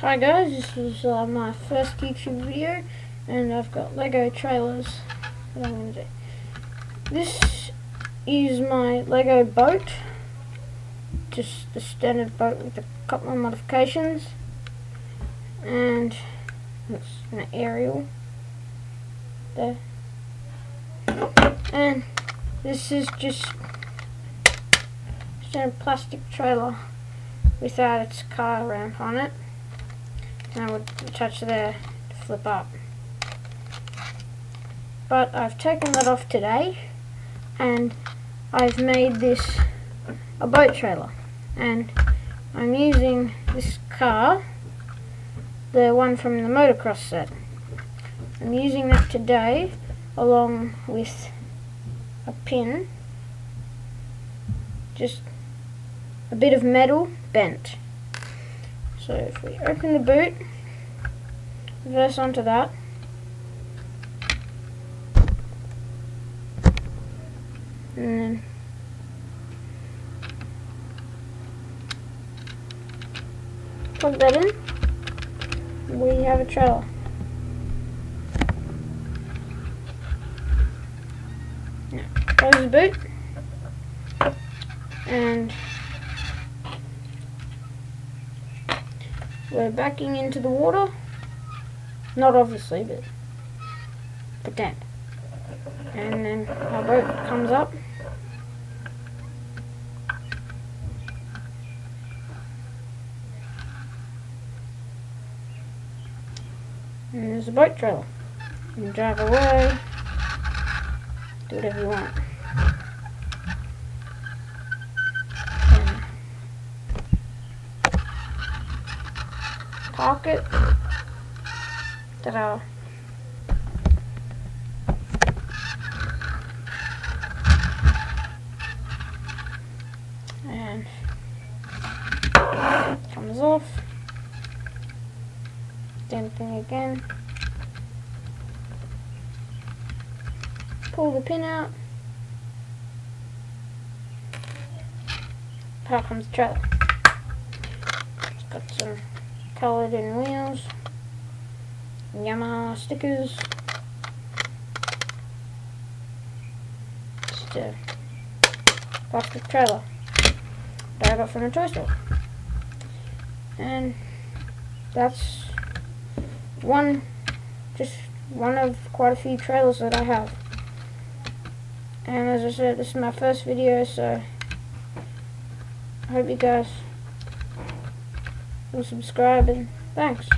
Hi guys, this is uh, my first YouTube video and I've got Lego trailers that I'm going to do. This is my Lego boat, just the standard boat with a couple of modifications and it's an aerial there and this is just standard plastic trailer without its car ramp on it and I would attach there to flip up. But I've taken that off today and I've made this a boat trailer and I'm using this car, the one from the motocross set. I'm using that today along with a pin, just a bit of metal bent. So if we open the boot, reverse onto that, and then plug that in, we have a trailer. Close the boot, and We're backing into the water. Not obviously, but pretend. And then our boat comes up. And there's a boat trailer. You can drive away, do whatever you want. Pocket. Ta-da. And comes off. Same thing again. Pull the pin out. How comes the trailer. It's got some in wheels, Yamaha stickers, just a plastic trailer that I got from the toy store. And that's one, just one of quite a few trailers that I have. And as I said, this is my first video, so I hope you guys and thanks.